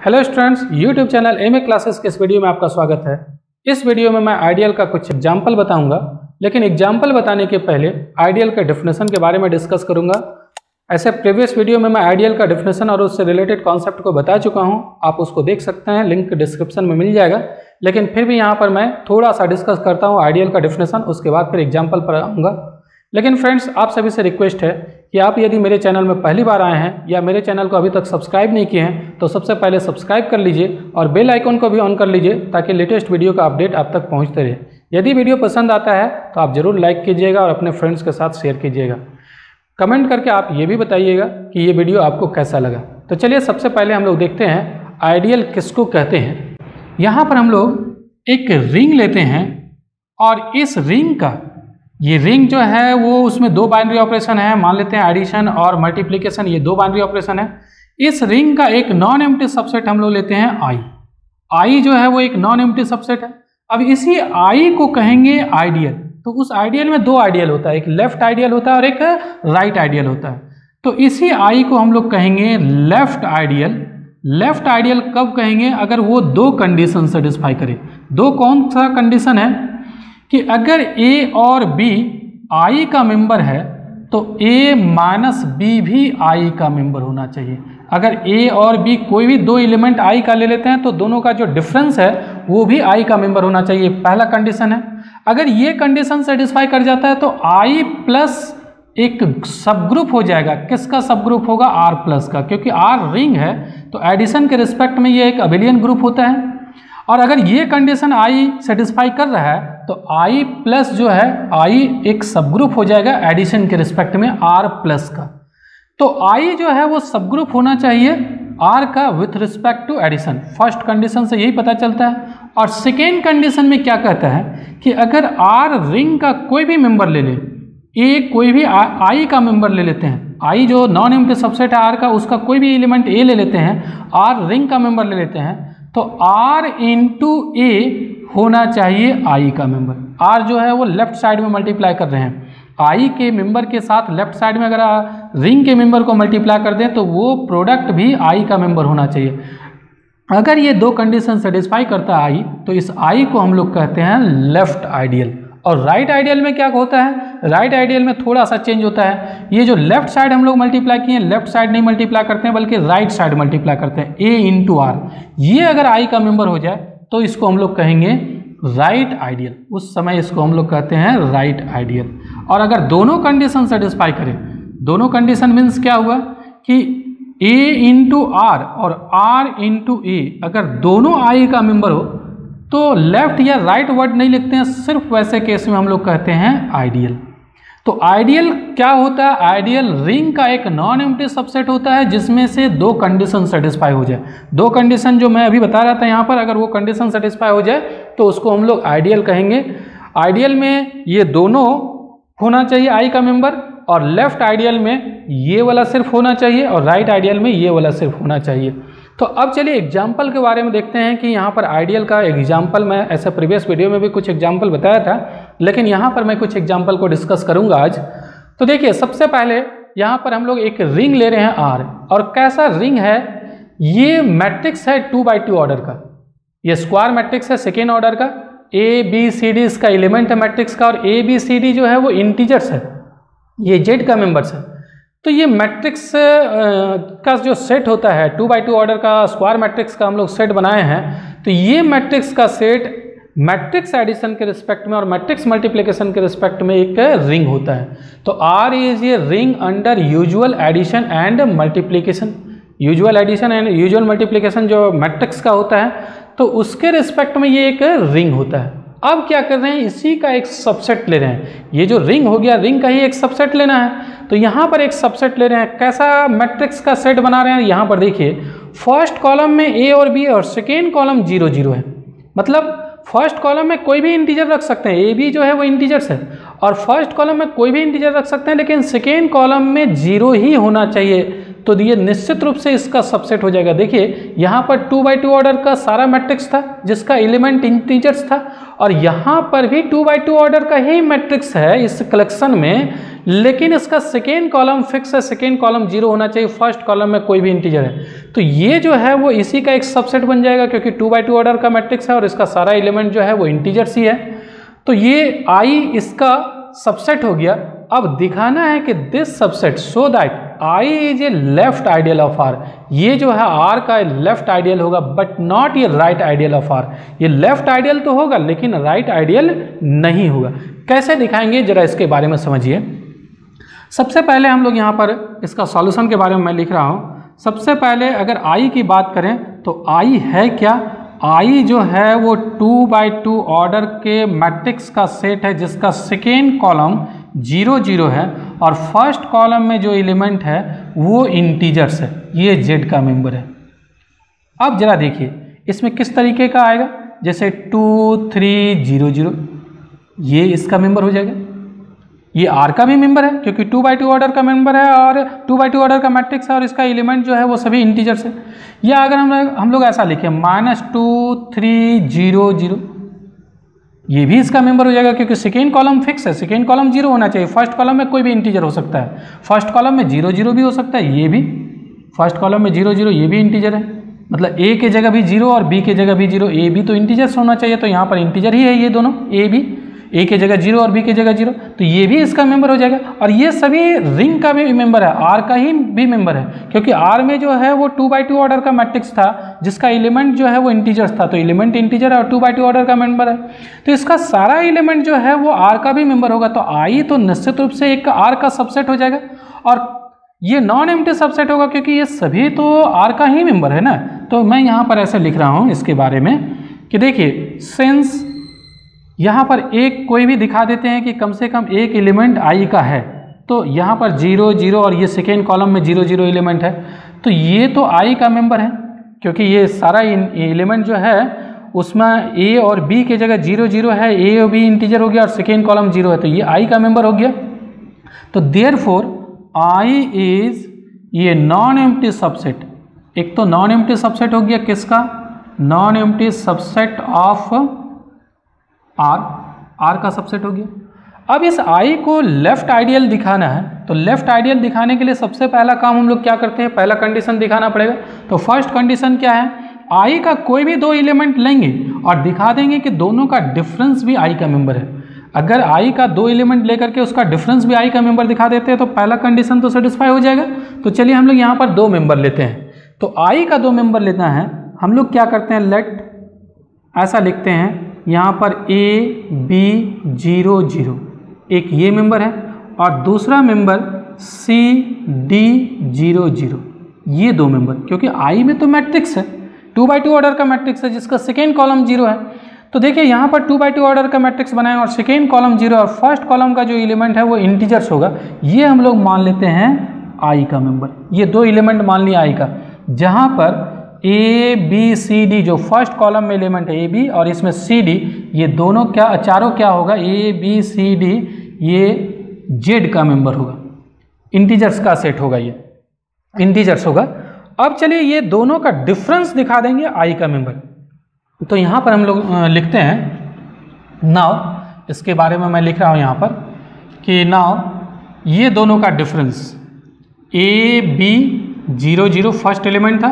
Hello students YouTube channel M classes के इस video में आपका स्वागत है। इस वीडियो में मैं आइडियल का कुछ एग्ज़ाम्पल बताऊँगा, लेकिन एग्ज़ाम्पल बताने के पहले आइडियल के डिफिनेशन के बारे में डिस्कस करूँगा। ऐसे प्रीवियस वीडियो में मैं आइडियल का डिफिनेशन और उससे रिलेटेड कॉन्सेप्ट को बता चुका हूँ। आप उसको देख सकते हैं लिंक डिस्क्रिप्शन में मिल जाएगा। लेकिन फिर भी यहाँ पर मैं थोड़ा सा डिस्कस करता हूँ आइडियल का डिफिनेशन उसके बाद फिर एग्ज़ाम्पल पर आऊँगा। लेकिन फ्रेंड्स आप सभी से रिक्वेस्ट है कि आप यदि मेरे चैनल में पहली बार आए हैं या मेरे चैनल को अभी तक सब्सक्राइब नहीं किए हैं तो सबसे पहले सब्सक्राइब कर लीजिए और बेल आइकन को भी ऑन कर लीजिए ताकि लेटेस्ट वीडियो का अपडेट आप तक पहुँचते रहे। यदि वीडियो पसंद आता है तो आप ज़रूर लाइक कीजिएगा और अपने फ्रेंड्स के साथ शेयर कीजिएगा। कमेंट करके आप ये भी बताइएगा कि ये वीडियो आपको कैसा लगा। तो चलिए सबसे पहले हम लोग देखते हैं आइडियल किसको कहते हैं। यहाँ पर हम लोग एक रिंग लेते हैं और इस रिंग का ये रिंग जो है, वो उसमें दो बाइनरी ऑपरेशन है, मान लेते हैं एडिशन और मल्टीप्लिकेशन, ये दो बाइनरी ऑपरेशन है। इस रिंग का एक नॉन एम्प्टी सबसेट हम लोग लेते हैं आई आई जो है, वो एक नॉन एम्प्टी सबसेट है। अब इसी आई को कहेंगे आइडियल तो उस आइडियल में दो आइडियल होता है, एक लेफ़्ट आइडियल होता है और एक राइट आइडियल होता है। तो इसी आई को हम लोग कहेंगे लेफ़्ट आइडियल लेफ़्ट आइडियल कब कहेंगे? अगर वो दो कंडीशन सेटिस्फाई करे। दो कौन सा कंडीशन है? कि अगर ए और बी आई का मेंबर है तो ए माइनस बी भी आई का मेंबर होना चाहिए। अगर ए और बी कोई भी दो एलिमेंट आई का ले लेते हैं तो दोनों का जो डिफरेंस है, वो भी आई का मेंबर होना चाहिए। पहला कंडीशन है। अगर ये कंडीशन सेटिस्फाई कर जाता है तो आई प्लस एक सब ग्रुप हो जाएगा। किसका सब ग्रुप होगा? आर प्लस का। क्योंकि आर रिंग है तो एडिशन के रिस्पेक्ट में ये एक अबिलियन ग्रुप होता है। और अगर ये कंडीशन आई सेटिस्फाई कर रहा है तो आई प्लस जो है आई एक सब ग्रुप हो जाएगा एडिशन के रिस्पेक्ट में आर प्लस का। तो आई जो है, वो सब ग्रुप होना चाहिए आर का with respect to addition first condition से यही पता चलता है। और सेकेंड कंडीशन में क्या कहता है कि अगर आर रिंग का कोई भी मेंबर ले ले ए कोई भी आई का मेंबर ले लेते हैं आई जो नॉन एम्प्टी सबसेट है आर का, उसका कोई भी एलिमेंट ए ले लेते हैं आर रिंग का मेंबर ले लेते हैं तो आर इंटू ए होना चाहिए आई का मेंबर आर जो है वो लेफ़्ट साइड में मल्टीप्लाई कर रहे हैं। आई के मेंबर के साथ लेफ़्ट साइड में अगर रिंग के मेंबर को मल्टीप्लाई कर दें तो वो प्रोडक्ट भी आई का मेंबर होना चाहिए। अगर ये दो कंडीशन सेटिस्फाई करता है आई तो इस आई को हम लोग कहते हैं लेफ़्ट आइडियल और राइट right आइडियल में क्या होता है? राइट right आइडियल में थोड़ा सा चेंज होता है। ये जो लेफ़्ट साइड हम लोग मल्टीप्लाई किए हैं लेफ़्ट साइड नहीं मल्टीप्लाई करते हैं, बल्कि राइट साइड मल्टीप्लाई करते हैं। ए इंटू आर ये अगर आई का मेंबर हो जाए तो इसको हम लोग कहेंगे राइट right आइडियल उस समय इसको हम लोग कहते हैं राइट आइडियल और अगर दोनों कंडीशन सेटिस्फाई करें, दोनों कंडीशन मीन्स क्या हुआ? कि ए इंटू आर और आर इंटू ए अगर दोनों आई का मेंबर हो तो लेफ़्ट या राइट वर्ड नहीं लिखते हैं, सिर्फ़ वैसे केस में हम लोग कहते हैं आइडियल तो आइडियल क्या होता है? आइडियल रिंग का एक नॉन एम्प्टी सबसेट होता है, जिसमें से दो कंडीशन सेटिस्फाई हो जाए। दो कंडीशन जो मैं अभी बता रहा था यहाँ पर, अगर वो कंडीशन सेटिस्फाई हो जाए तो उसको हम लोग आइडियल कहेंगे। आइडियल में ये दोनों होना चाहिए आई का मेंबर और लेफ़्ट आइडियल में ये वाला सिर्फ़ होना चाहिए, और राइट आइडियल में ये वाला सिर्फ़ होना चाहिए। तो अब चलिए एग्ज़ाम्पल के बारे में देखते हैं कि यहाँ पर आइडियल का एग्ज़ाम्पल मैं ऐसे प्रीवियस वीडियो में भी कुछ एग्ज़ाम्पल बताया था, लेकिन यहाँ पर मैं कुछ एग्ज़ाम्पल को डिस्कस करूँगा आज। तो देखिए, सबसे पहले यहाँ पर हम लोग एक रिंग ले रहे हैं आर और कैसा रिंग है? ये मैट्रिक्स है टू बाई टू ऑर्डर का। ये स्क्वायर मैट्रिक्स है सेकेंड ऑर्डर का। ए बी सी डी इसका एलिमेंट है मैट्रिक्स का, और ए बी सी डी जो है वो इंटीजर्स है। ये जेड का मेंबर्स है। तो ये मैट्रिक्स का जो सेट होता है टू बाई टू ऑर्डर का स्क्वायर मैट्रिक्स का हम लोग सेट बनाए हैं तो ये मैट्रिक्स का सेट मैट्रिक्स एडिशन के रिस्पेक्ट में और मैट्रिक्स मल्टीप्लिकेशन के रिस्पेक्ट में एक रिंग होता है। तो आर इज़ ये ring under usual addition and multiplication usual addition and usual multiplication जो मैट्रिक्स का होता है तो उसके रिस्पेक्ट में ये एक रिंग होता है। अब क्या कर रहे हैं? इसी का एक सबसेट ले रहे हैं। ये जो रिंग हो गया रिंग का ही एक सबसेट लेना है। तो यहाँ पर एक सबसेट ले रहे हैं। कैसा मैट्रिक्स का सेट बना रहे हैं? यहाँ पर देखिए फ़र्स्ट कॉलम में ए और बी और सेकेंड कॉलम ज़ीरो ज़ीरो है। मतलब फ़र्स्ट कॉलम में कोई भी इंटीजर रख सकते हैं। ए बी जो है, वो इंटीजर्स है। और फ़र्स्ट कॉलम में कोई भी इंटीजर रख सकते हैं, लेकिन सेकेंड कॉलम में ज़ीरो ही होना चाहिए। तो ये निश्चित रूप से इसका सबसेट हो जाएगा। देखिए, यहाँ पर टू बाई टू ऑर्डर का सारा मैट्रिक्स था, जिसका एलिमेंट इंटीजर्स था, और यहाँ पर भी टू बाई टू ऑर्डर का ही मैट्रिक्स है इस कलेक्शन में, लेकिन इसका सेकेंड कॉलम फिक्स है सेकेंड कॉलम ज़ीरो होना चाहिए फ़र्स्ट कॉलम में कोई भी इंटीजर है। तो ये जो है, वो इसी का एक सबसेट बन जाएगा, क्योंकि टू बाई टू ऑर्डर का मैट्रिक्स है, और इसका सारा एलिमेंट जो है, वो इंटीजर्स ही है। तो ये आई इसका सबसेट हो गया। अब दिखाना है कि this subset so that I is a left ideal of R ये जो है आर का लेफ़्ट आइडियल होगा बट नॉट ये राइट आइडियल ऑफ़ आर ये लेफ़्ट आइडियल तो होगा, लेकिन राइट आइडियल नहीं होगा। कैसे दिखाएँगे? जरा इसके बारे में समझिए। सबसे पहले हम लोग यहाँ पर इसका सॉल्यूशन के बारे में मैं लिख रहा हूँ। सबसे पहले अगर आई की बात करें तो आई है क्या? आई जो है वो टू बाई टू ऑर्डर के मैट्रिक्स का सेट है, जिसका सेकेंड कॉलम ज़ीरो ज़ीरो है और फ़र्स्ट कॉलम में जो एलिमेंट है वो इंटीजर्स है, ये जेड का मेंबर है। अब जरा देखिए, इसमें किस तरीके का आएगा? जैसे टू, थ्री, ज़ीरो ज़ीरो, ये इसका मेंबर हो जाएगा। ये आर का भी मेंबर है, क्योंकि टू बाई टू ऑर्डर का मेंबर है और टू बाई टू ऑर्डर का मैट्रिक्स है और इसका एलिमेंट जो है वो सभी इंटीजर्स है। या अगर हम हम लोग ऐसा लिखें, minus two, three, zero zero ये भी इसका मेंबर हो जाएगा क्योंकि सेकेंड कॉलम फिक्स है। सेकेंड कॉलम ज़ीरो होना चाहिए। फ़र्स्ट कॉलम में कोई भी इंटीजर हो सकता है। फ़र्स्ट कॉलम में ज़ीरो ज़ीरो भी हो सकता है। ये भी। फ़र्स्ट कॉलम में ज़ीरो ज़ीरो ये भी इंटीजर है। मतलब ए के जगह भी ज़ीरो और बी के जगह भी ज़ीरो ए भी तो इंटीजर्स होना चाहिए तो यहाँ पर इंटीजर ही है ये दोनों। ए भी। ए के जगह ज़ीरो और बी के जगह ज़ीरो तो ये भी इसका मेंबर हो जाएगा। और ये सभी रिंग का भी मेंबर है आर का ही भी मेंबर है। क्योंकि आर में जो है वो टू बाई टू ऑर्डर का मैट्रिक्स था, जिसका एलिमेंट जो है वो इंटीजर्स था तो एलिमेंट इंटीजर और टू बाई टू ऑर्डर का मेंबर है। तो इसका सारा एलिमेंट जो है वो आर का भी मेंबर होगा तो आई तो निश्चित रूप से एक आर का सबसेट हो जाएगा। और ये नॉन एम्प्टी सबसेट होगा, क्योंकि ये सभी तो आर का ही मेंबर है ना। तो मैं यहाँ पर ऐसे लिख रहा हूँ इसके बारे में कि देखिए सेंस यहाँ पर एक कोई भी दिखा देते हैं कि कम से कम एक एलिमेंट आई का है। तो यहाँ पर ज़ीरो ज़ीरो और ये सेकेंड कॉलम में ज़ीरो ज़ीरो एलिमेंट है। तो ये तो आई का मेंबर है, क्योंकि ये सारा एलिमेंट जो है, उसमें ए और बी के जगह ज़ीरो ज़ीरो है ए और बी इंटीजर हो गया और सेकेंड कॉलम ज़ीरो है। तो ये आई का मेंबर हो गया। तो देयर फोर आई इज़ ये नॉन एम्प्टी सबसेट एक तो नॉन एम्प्टी सबसेट हो गया किसका? Non empty subset of R R का सबसेट हो गया। अब इस आई को लेफ़्ट आइडियल दिखाना है। तो लेफ़्ट आइडियल दिखाने के लिए सबसे पहला काम हम लोग क्या करते हैं? पहला कंडीशन दिखाना पड़ेगा। तो फ़र्स्ट कंडीशन क्या है? आई का कोई भी दो एलिमेंट लेंगे और दिखा देंगे कि दोनों का डिफरेंस भी आई का मेंबर है। अगर आई का दो एलिमेंट लेकर के उसका डिफरेंस भी आई का मेंबर दिखा देते हैं तो पहला कंडीशन तो सेटिस्फाई हो जाएगा। तो चलिए हम लोग यहाँ पर दो मेंबर लेते हैं। तो आई का दो मेंबर लेना है। हम लोग क्या करते हैं? लेट ऐसा लिखते हैं। यहाँ पर ए बी ज़ीरो ज़ीरो एक ये मेंबर है और दूसरा member C D zero zero ये दो मेंबर क्योंकि आई में तो मैट्रिक्स है. टू बाई टू ऑर्डर का मैट्रिक्स है जिसका सेकेंड कॉलम ज़ीरो है. तो देखिए यहाँ पर टू बाई टू ऑर्डर का मैट्रिक्स बनाए और सेकेंड कॉलम ज़ीरो और फ़र्स्ट कॉलम का जो एलिमेंट है वो इंटीजर्स होगा. ये हम लोग मान लेते हैं आई का मेंबर ये दो एलिमेंट मान लिया आई का. जहाँ पर ए बी सी डी जो फ़र्स्ट कॉलम में एलिमेंट है ए बी और इसमें सी डी ये दोनों क्या, चारों क्या होगा? ए बी सी डी ये जेड का मेंबर होगा। इंटीजर्स का सेट होगा ये। इंटीजर्स होगा। अब चलिए ये दोनों का डिफरेंस दिखा देंगे आई का मेंबर तो यहाँ पर हम लोग लिखते हैं। नाव इसके बारे में मैं लिख रहा हूँ यहाँ पर कि नाव ये दोनों का difference A B zero zero first element था।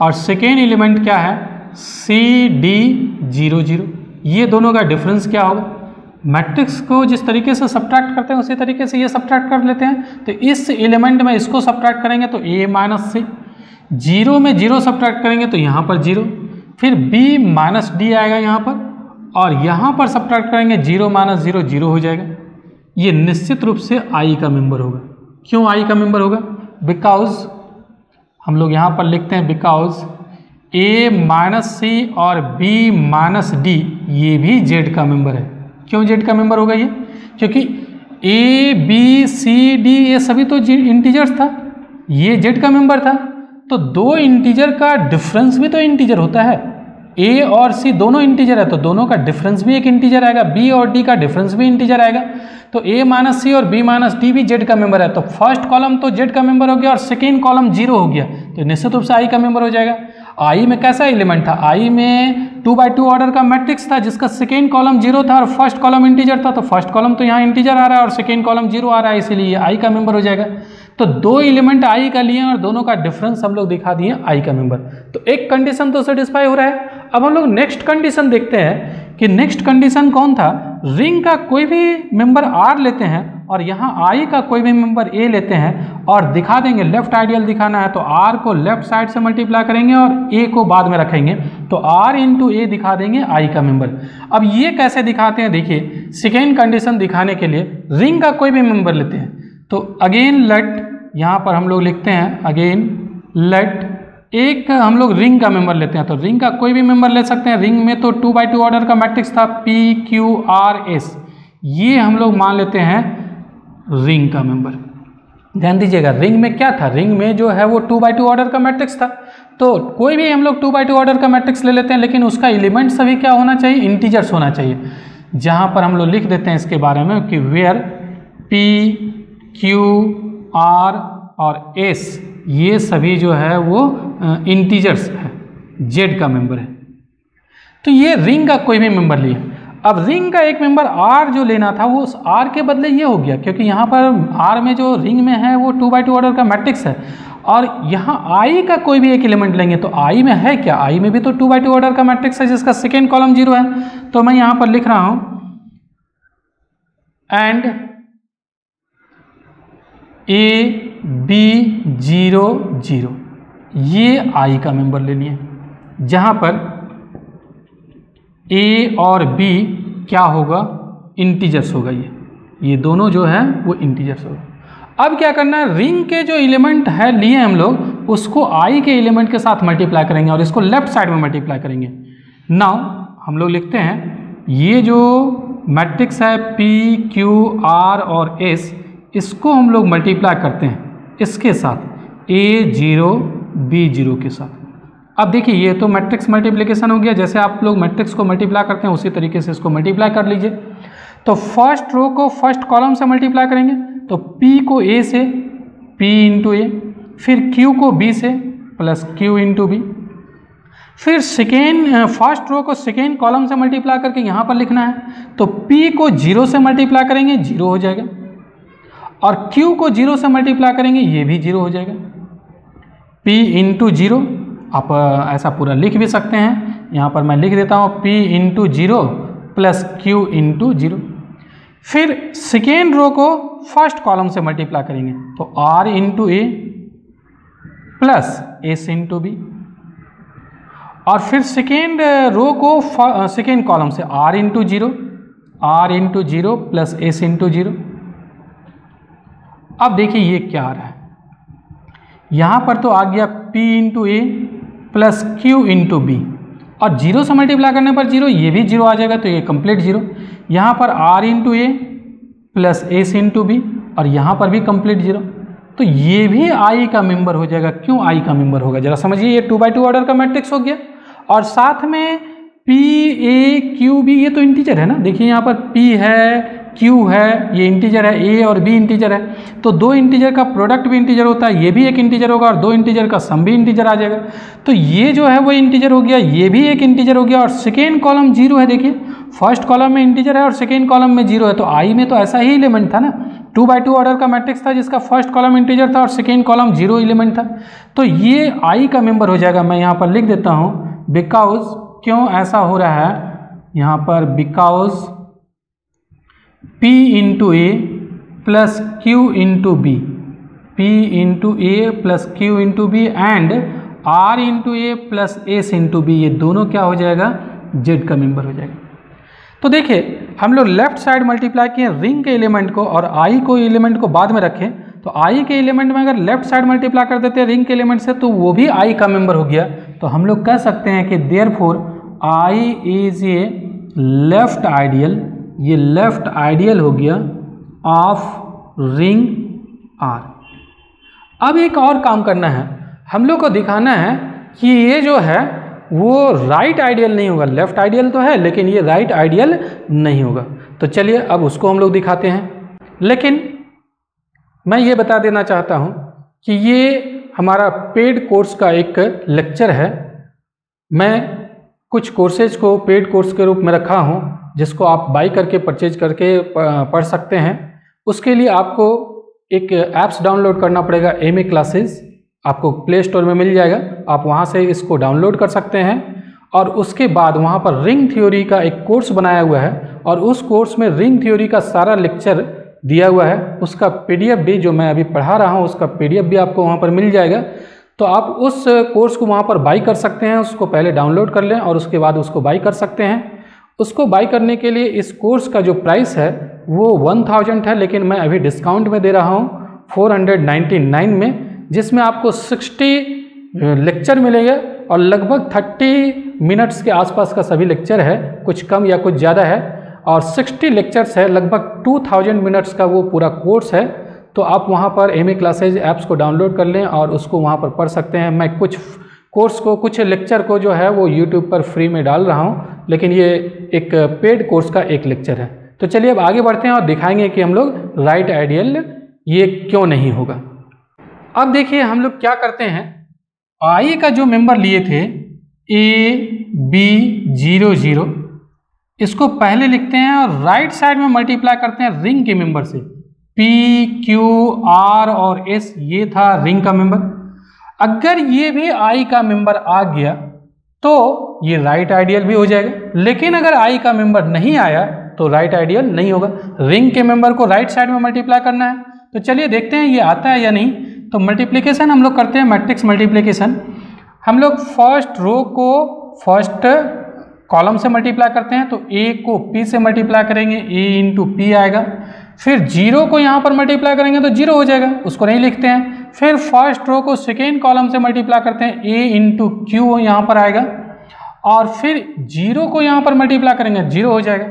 और सेकेंड एलिमेंट क्या है? सी डी ज़ीरो ज़ीरो ये दोनों का डिफरेंस क्या होगा? मैट्रिक्स को जिस तरीके से सब्ट्रैक्ट करते हैं, उसी तरीके से ये सब्ट्रैक्ट कर लेते हैं। तो इस एलिमेंट में इसको सब्ट्रैक्ट करेंगे तो ए माइनस सी ज़ीरो में ज़ीरो सब्ट्रैक्ट करेंगे तो यहाँ पर ज़ीरो फिर बी माइनस डी आएगा यहाँ पर और यहाँ पर सब्ट्रैक्ट करेंगे ज़ीरो माइनस ज़ीरो ज़ीरो हो जाएगा। ये निश्चित रूप से आई का मेंबर होगा। क्यों आई का मेंबर होगा? बिकॉज़ हम लोग यहाँ पर लिखते हैं बिकॉज़ ए माइनस सी और बी माइनस डी ये भी जेड का मेंबर है। क्यों जेड का मेंबर होगा ये? क्योंकि ए बी सी डी ये सभी तो इंटीजर्स था। ये जेड का मेंबर था। तो दो इंटीजर का डिफरेंस भी तो इंटीजर होता है। ए और सी दोनों इंटीजर है तो दोनों का डिफरेंस भी एक इंटीजर आएगा बी और डी का डिफरेंस भी इंटीजर आएगा। तो ए माइनस सी और बी माइनस डी भी जेड का मेंबर है तो फ़र्स्ट कॉलम तो जेड का मेंबर हो गया और सेकेंड कॉलम ज़ीरो हो गया तो निश्चित रूप से आई का मेंबर हो जाएगा। आई में कैसा एलिमेंट था? आई में टू बाई टू ऑर्डर का मैट्रिक्स था, जिसका सेकेंड कॉलम ज़ीरो था और फ़र्स्ट कॉलम इंटीजर था तो फ़र्स्ट कॉलम तो यहाँ इंटीजर आ रहा है और सेकेंड कॉलम ज़ीरो आ रहा है, इसीलिए आई का मेंबर हो जाएगा। तो दो एलिमेंट आई का लिए और दोनों का डिफरेंस हम लोग दिखा दिए आई का मेंबर तो एक कंडीशन तो सेटिस्फाई हो रहा है अब हम लोग नेक्स्ट कंडीशन देखते हैं कि नेक्स्ट कंडीशन कौन था? रिंग का कोई भी मेंबर आर लेते हैं और यहाँ आई का कोई भी मेंबर ए लेते हैं और दिखा देंगे लेफ़्ट आइडियल दिखाना है तो आर को लेफ़्ट साइड से मल्टीप्लाई करेंगे और ए को बाद में रखेंगे। तो आर इंटू ए दिखा देंगे आई का मेंबर अब ये कैसे दिखाते हैं? देखिए सेकेंड कंडीशन दिखाने के लिए रिंग का कोई भी मेंबर लेते हैं। तो अगेन लेट यहाँ पर हम लोग लिखते हैं अगेन लेट एक हम लोग रिंग का मेंबर लेते हैं तो रिंग का कोई भी मेंबर ले सकते हैं। रिंग में तो टू बाई टू ऑर्डर का मैट्रिक्स था पी क्यू आर एस ये हम लोग मान लेते हैं रिंग का मेंबर ध्यान दीजिएगा रिंग में क्या था? रिंग में जो है वो टू बाई टू ऑर्डर का मैट्रिक्स था। तो कोई भी हम लोग टू बाई टू ऑर्डर का मैट्रिक्स ले लेते हैं, लेकिन उसका एलिमेंट सभी क्या होना चाहिए? इंटीजर्स होना चाहिए। जहाँ पर हम लोग लिख देते हैं इसके बारे में कि वेयर पी क्यू आर और एस ये सभी जो है वो इंटीजर्स है। जेड का मेंबर है। तो ये रिंग का कोई भी मेंबर लिया अब रिंग का एक मेंबर आर जो लेना था, वो उस आर के बदले ये हो गया, क्योंकि यहाँ पर आर में जो रिंग में है, वो टू बाई टू ऑर्डर का मैट्रिक्स है। और यहाँ आई का कोई भी एक एलिमेंट लेंगे तो आई में है क्या? आई में भी तो टू बाई टू ऑर्डर का मैट्रिक्स है, जिसका सेकेंड कॉलम ज़ीरो है। तो मैं यहाँ पर लिख रहा हूँ। And A B zero zero ये आई का मेंबर ले लिए। जहाँ पर ए और बी क्या होगा? इंटीजर्स होगा ये। ये दोनों जो है, वो इंटीजर्स होगा। अब क्या करना है? रिंग के जो एलिमेंट है, लिए हम लोग, उसको आई के एलिमेंट के साथ मल्टीप्लाई करेंगे और इसको लेफ़्ट साइड में मल्टीप्लाई करेंगे। नाउ हम लोग लिखते हैं, ये जो मैट्रिक्स है पी क्यू आर और एस इसको हम लोग मल्टीप्लाई करते हैं। इसके साथ ए ज़ीरो बी ज़ीरो के साथ। अब देखिए, ये तो मैट्रिक्स मल्टीप्लिकेशन हो गया। जैसे आप लोग मैट्रिक्स को मल्टीप्लाई करते हैं, उसी तरीके से इसको मल्टीप्लाई कर लीजिए। तो फ़र्स्ट रो को फ़र्स्ट कॉलम से मल्टीप्लाई करेंगे। तो P को A से, P इंटू ए फिर Q को B से प्लस Q इंटू बी फिर सेकेंड फ़र्स्ट रो को सेकेंड कॉलम से मल्टीप्लाई करके यहाँ पर लिखना है। तो P को ज़ीरो से मल्टीप्लाई करेंगे ज़ीरो हो जाएगा। और Q को ज़ीरो से मल्टीप्लाई करेंगे, ये भी ज़ीरो हो जाएगा। P इंटू ज़ीरो, आप ऐसा पूरा लिख भी सकते हैं। यहाँ पर मैं लिख देता हूँ, P into zero plus Q into zero. फिर सेकेंड रो को फ़र्स्ट कॉलम से मल्टीप्लाई करेंगे। तो R into A plus S into B और फिर सेकेंड रो को सेकेंड कॉलम से R into zero R into zero plus S into zero. अब देखिए ये क्या आ रहा है। यहाँ पर तो आ गया P into A plus Q into B और ज़ीरो से मल्टीप्लाई करने पर ज़ीरो ये भी ज़ीरो आ जाएगा तो ये कंप्लीट ज़ीरो यहाँ पर R into A plus S into B और यहाँ पर भी कंप्लीट ज़ीरो तो ये भी आई का मेंबर हो जाएगा। क्यों आई का मेंबर होगा? जरा समझिए, ये टू बाई टू ऑर्डर का मैट्रिक्स हो गया। और साथ में पी ए क्यू बी ये तो इंटीजर है ना? देखिए यहाँ पर पी है क्यू है, ये इंटीजर है ए और बी इंटीजर है। तो दो इंटीजर का प्रोडक्ट भी इंटीजर होता है, ये भी एक इंटीजर होगा और दो इंटीजर का सम भी इंटीजर आ जाएगा। तो ये जो है वो इंटीजर हो गया, ये भी एक इंटीजर हो गया और सेकेंड कॉलम ज़ीरो है, देखिए। फ़र्स्ट कॉलम में इंटीजर है और सेकेंड कॉलम में ज़ीरो है। तो आई में तो ऐसा ही एलिमेंट था ना? टू बाई टू ऑर्डर का मैट्रिक्स था जिसका फ़र्स्ट कॉलम इंटीजर था और सेकेंड कॉलम ज़ीरो एलिमेंट था। तो ये आई का मेंबर हो जाएगा, मैं यहाँ पर लिख देता हूँ बिकॉज़ क्यों ऐसा हो रहा है? यहाँ पर because P into A plus Q into B P into A plus Q into B and R into A plus S into B ये दोनों क्या हो जाएगा? जेड का मेंबर हो जाएगा। तो देखिए, हम लोग लेफ़्ट साइड मल्टीप्लाई किए रिंग के एलिमेंट को और आई को एलिमेंट को बाद में रखें तो आई के एलिमेंट में अगर लेफ़्ट साइड मल्टीप्लाई कर देते हैं रिंग के एलिमेंट से तो वो भी आई का मेंबर हो गया। तो हम लोग कह सकते हैं कि therefore I is a left ideal ये लेफ़्ट आइडियल हो गया ऑफ़ रिंग आर अब एक और काम करना है। हम लोग को दिखाना है कि ये जो है, वो राइट आइडियल नहीं होगा। लेफ़्ट आइडियल तो है, लेकिन ये राइट आइडियल नहीं होगा। तो चलिए, अब उसको हम लोग दिखाते हैं। लेकिन मैं ये बता देना चाहता हूँ कि ये हमारा पेड कोर्स का एक लेक्चर है। मैं कुछ कोर्सेज को पेड कोर्स के रूप में रखा हूँ, जिसको आप बाई करके परचेज करके पढ़ सकते हैं। उसके लिए आपको एक ऐप्स डाउनलोड करना पड़ेगा एम ए क्लासेज आपको प्ले स्टोर में मिल जाएगा। आप वहाँ से इसको डाउनलोड कर सकते हैं। और उसके बाद वहाँ पर रिंग थ्योरी का एक कोर्स बनाया हुआ है। और उस कोर्स में रिंग थ्योरी का सारा लेक्चर दिया हुआ है। उसका पीडीएफ भी जो मैं अभी पढ़ा रहा हूँ, उसका पीडीएफ भी आपको वहाँ पर मिल जाएगा। तो आप उस कोर्स को वहाँ पर बाई कर सकते हैं, उसको पहले डाउनलोड कर लें और उसके बाद उसको बाई कर सकते हैं। उसको बाई करने के लिए इस कोर्स का जो प्राइस है, वो वन थाउज़ेंड है, लेकिन मैं अभी डिस्काउंट में दे रहा हूँ, फोर हंड्रेड नाइन्टी नाइन में, जिसमें आपको सिक्सटी लेक्चर मिलेगा और लगभग थर्टी मिनट्स के आसपास का सभी लेक्चर है। कुछ कम या कुछ ज़्यादा है। और सिक्सटी लेक्चर्स है, लगभग टू थाउज़ेंड मिनट्स का वो पूरा कोर्स है। तो आप वहाँ पर एम ए क्लासेज ऐप्स को डाउनलोड कर लें और उसको वहाँ पर पढ़ सकते हैं। मैं कुछ कोर्स को, कुछ लेक्चर को जो है वो यूट्यूब पर फ्री में डाल रहा हूँ, लेकिन ये एक पेड कोर्स का एक लेक्चर है। तो चलिए अब आगे बढ़ते हैं और दिखाएँगे कि हम लोग राइट आइडियल ये क्यों नहीं होगा। अब देखिए हम लोग क्या करते हैं। आई का जो मेंबर लिए थे ए बी ज़ीरो ज़ीरो इसको पहले लिखते हैं और राइट साइड में मल्टीप्लाई करते हैं रिंग के मेंबर से। पी क्यू आर और एस ये था रिंग का मेंबर अगर ये भी आई का मेंबर आ गया तो ये राइट आइडियल भी हो जाएगा। लेकिन अगर आई का मेंबर नहीं आया तो राइट आइडियल नहीं होगा। रिंग के मेंबर को राइट साइड में मल्टीप्लाई करना है। तो चलिए देखते हैं ये आता है या नहीं। तो मल्टीप्लीकेशन हम लोग करते हैं मैट्रिक्स मल्टीप्लीकेशन हम लोग फ़र्स्ट रो को फ़र्स्ट कॉलम से मल्टीप्लाई करते हैं तो ए को पी से मल्टीप्लाई करेंगे ए इंटू पी आएगा। फिर ज़ीरो को यहाँ पर मल्टीप्लाई करेंगे तो ज़ीरो हो जाएगा, उसको नहीं लिखते हैं। फिर फ़र्स्ट रो को सेकेंड कॉलम से मल्टीप्लाई करते हैं ए इंटू क्यू यहाँ पर आएगा। और फिर ज़ीरो को यहाँ पर मल्टीप्लाई करेंगे, ज़ीरो हो जाएगा।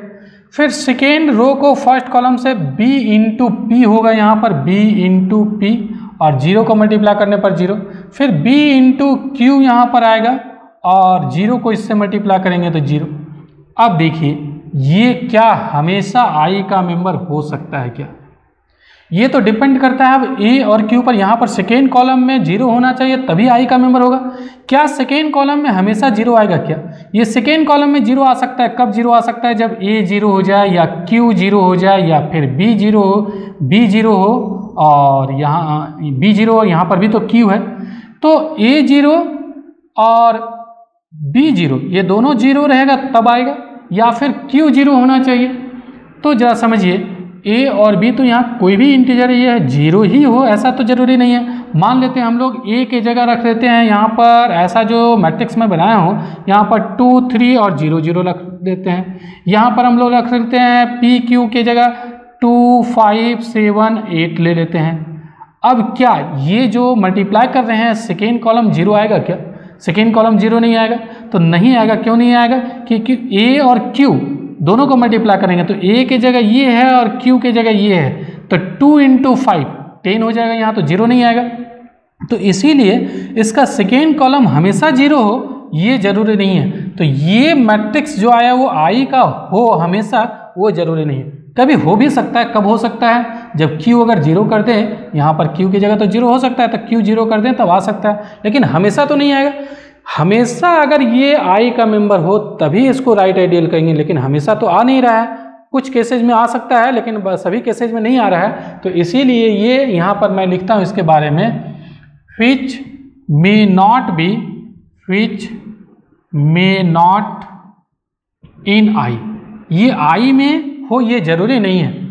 फिर सेकेंड रो को फ़र्स्ट कॉलम से बी इंटू पी होगा यहाँ पर बी इंटू पी और ज़ीरो को मल्टीप्लाई करने पर ज़ीरो। फिर बी इंटू क्यू यहाँ पर आएगा। और ज़ीरो को इससे मल्टीप्लाई करेंगे तो ज़ीरो। अब देखिए, ये क्या हमेशा आई का मेंबर हो सकता है क्या? ये तो डिपेंड करता है अब ए और क्यू पर। यहाँ पर सेकेंड कॉलम में ज़ीरो होना चाहिए, तभी आई का मेंबर होगा। क्या सेकेंड कॉलम में हमेशा ज़ीरो आएगा क्या? ये सेकेंड कॉलम में ज़ीरो आ सकता है। कब ज़ीरो आ सकता है? जब ए ज़ीरो हो जाए या क्यू ज़ीरो हो जाए या फिर बी ज़ीरो हो बी ज़ीरो हो और यहाँ बी ज़ीरो और यहाँ पर भी तो क्यू है। तो ए ज़ीरो और बी ज़ीरो, ये दोनों ज़ीरो रहेगा, तब आएगा, या फिर क्यू ज़ीरो होना चाहिए। तो जरा समझिए, ए और बी तो यहाँ कोई भी इंटीजर ये है, ज़ीरो ही हो, ऐसा तो ज़रूरी नहीं है। मान लेते हैं हम लोग ए के जगह रख देते हैं, यहाँ पर ऐसा जो मैट्रिक्स में बनाया हो, यहाँ पर टू थ्री और ज़ीरो ज़ीरो रख देते हैं। यहाँ पर हम लोग रख देते हैं पी क्यू के जगह टू फाइव सेवन एट ले लेते हैं। अब क्या ये जो मल्टीप्लाई कर रहे हैं सेकेंड कॉलम ज़ीरो आएगा क्या? सेकेंड कॉलम ज़ीरो नहीं आएगा तो नहीं आएगा, क्यों नहीं आएगा? क्योंकि ए और क्यू दोनों को मल्टीप्लाई करेंगे तो ए के जगह ये है और क्यू के जगह ये है तो टू इंटू फाइव टेन हो जाएगा यहाँ तो ज़ीरो नहीं आएगा। तो इसीलिए इसका सेकेंड कॉलम हमेशा ज़ीरो हो, ये ज़रूरी नहीं है। तो ये मैट्रिक्स जो आया, वो आई का हो हमेशा, वो ज़रूरी नहीं है। कभी हो भी सकता है, कब हो सकता है? जब क्यू अगर ज़ीरो कर दें, यहाँ पर क्यू की जगह तो ज़ीरो हो सकता है तो क्यू ज़ीरो कर दें तब आ सकता है। लेकिन हमेशा तो नहीं आएगा। हमेशा अगर ये आई का मेंबर हो, तभी इसको राइट आइडियल कहेंगे, लेकिन हमेशा तो आ नहीं रहा है। कुछ केसेज में आ सकता है, लेकिन सभी केसेज में नहीं आ रहा है। तो इसीलिए ये यहाँ पर मैं लिखता हूँ इसके बारे में। Which may not be which may not in I ये आई में हो, ये ज़रूरी नहीं है।